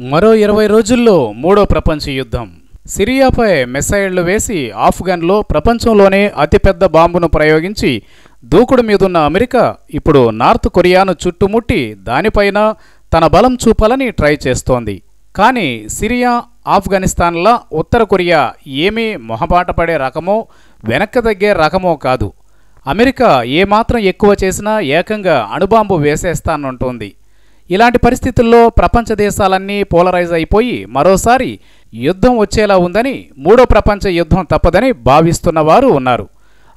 మరో ఇరవై రోజుల్లో మూడో ప్రపంచ యుద్ధం. సిరియాపై మిసైళ్ళు వేసి ఆఫ్ఘన్లో ప్రపంచంలోనే అతిపెద్ద బాంబును ప్రయోగించి దూకుడు మీదున్న అమెరికా ఇప్పుడు నార్త్ కొరియాను చుట్టుముట్టి దానిపైన తన బలం చూపాలని ట్రై చేస్తోంది. కానీ సిరియా ఆఫ్ఘనిస్తాన్లా ఉత్తర కొరియా ఏమీ మొహపాట పడే రకమో వెనక్కి తగ్గే రకమో కాదు. అమెరికా ఏమాత్రం ఎక్కువ చేసినా ఏకంగా అణుబాంబు వేసేస్తానంటోంది. ఇలాంటి పరిస్థితుల్లో ప్రపంచ దేశాలన్నీ పోలరైజ్ అయిపోయి మరోసారి యుద్ధం వచ్చేలా ఉందని మూడో ప్రపంచ యుద్ధం తప్పదని భావిస్తున్న వారు ఉన్నారు.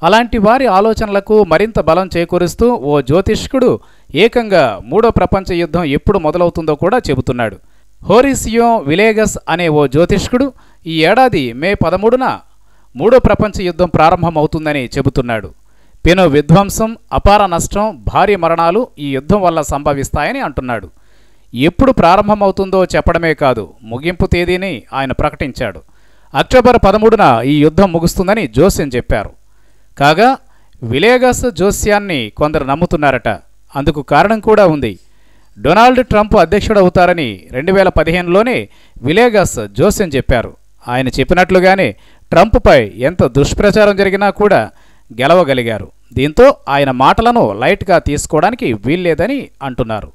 అలాంటి వారి ఆలోచనలకు మరింత బలం చేకూరుస్తూ ఓ జ్యోతిష్కుడు ఏకంగా మూడో ప్రపంచ యుద్ధం ఎప్పుడు మొదలవుతుందో కూడా చెబుతున్నాడు. హోరిసియో విలేగస్ అనే ఓ జ్యోతిష్కుడు ఈ ఏడాది మే పదమూడున మూడో ప్రపంచ యుద్ధం ప్రారంభమవుతుందని చెబుతున్నాడు. పెను విధ్వంసం అపార నష్టం భారీ మరణాలు ఈ యుద్ధం వల్ల సంభవిస్తాయని అంటున్నాడు. ఎప్పుడు ప్రారంభమవుతుందో చెప్పడమే కాదు ముగింపు తేదీని ఆయన ప్రకటించాడు. అక్టోబర్ పదమూడున ఈ యుద్ధం ముగుస్తుందని జోస్యం చెప్పారు. కాగా విలేగస్ జోస్యాన్ని కొందరు నమ్ముతున్నారట. అందుకు కారణం కూడా ఉంది. డొనాల్డ్ ట్రంప్ అధ్యక్షుడవుతారని రెండు వేల పదిహేనులోనే విలేగస్ జోస్యం చెప్పారు. ఆయన చెప్పినట్లుగానే ట్రంప్పై ఎంత దుష్ప్రచారం జరిగినా కూడా గెలవగలిగారు. దీంతో ఆయన మాటలను లైట్గా తీసుకోవడానికి వీల్లేదని అంటున్నారు.